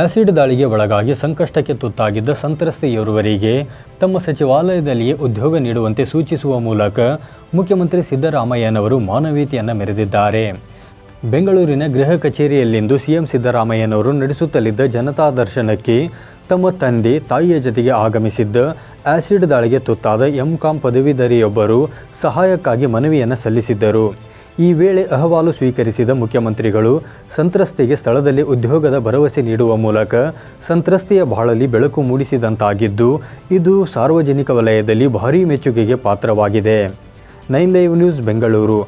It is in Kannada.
ಆಸಿಡ್ ದಾಳಿಗೆ ಒಳಗಾಗಿ ಸಂಕಷ್ಟಕ್ಕೆ ತುತ್ತಾಗಿದ್ದ ಸಂತ್ರಸ್ತೆಯೋರ್ವರಿಗೆ ತಮ್ಮ ಸಚಿವಾಲಯದಲ್ಲಿಯೇ ಉದ್ಯೋಗ ನೀಡುವಂತೆ ಸೂಚಿಸುವ ಮೂಲಕ ಮುಖ್ಯಮಂತ್ರಿ ಸಿದ್ದರಾಮಯ್ಯನವರು ಮಾನವೀಯತೆಯನ್ನು ಮೆರೆದಿದ್ದಾರೆ. ಬೆಂಗಳೂರಿನ ಗೃಹ ಕಚೇರಿಯಲ್ಲಿಂದು ಸಿಎಂ ಸಿದ್ದರಾಮಯ್ಯನವರು ನಡೆಸುತ್ತಲಿದ್ದ ಜನತಾ ದರ್ಶನಕ್ಕೆ ತಮ್ಮ ತಂದೆ, ತಾಯಿಯ ಜೊತೆಗೆ ಆಗಮಿಸಿದ್ದ ಆಸಿಡ್ ದಾಳಿಗೆ ತುತ್ತಾದ ಎಂಕಾಂ ಪದವೀಧರಿಯೊಬ್ಬರು ಸಹಾಯಕ್ಕಾಗಿ ಮನವಿಯನ್ನು ಸಲ್ಲಿಸಿದ್ದರು. ಈ ವೇಳೆ ಅಹವಾಲು ಸ್ವೀಕರಿಸಿದ ಮುಖ್ಯಮಂತ್ರಿಗಳು ಸಂತ್ರಸ್ತೆಗೆ ಸ್ಥಳದಲ್ಲಿ ಉದ್ಯೋಗದ ಭರವಸೆ ನೀಡುವ ಮೂಲಕ ಸಂತ್ರಸ್ತೆಯ ಬಾಳಲ್ಲಿ ಬೆಳಕು ಮೂಡಿಸಿದಂತಾಗಿದ್ದು, ಇದು ಸಾರ್ವಜನಿಕ ವಲಯದಲ್ಲಿ ಭಾರೀ ಮೆಚ್ಚುಗೆಗೆ ಪಾತ್ರವಾಗಿದೆ. Nine live news Bengaluru.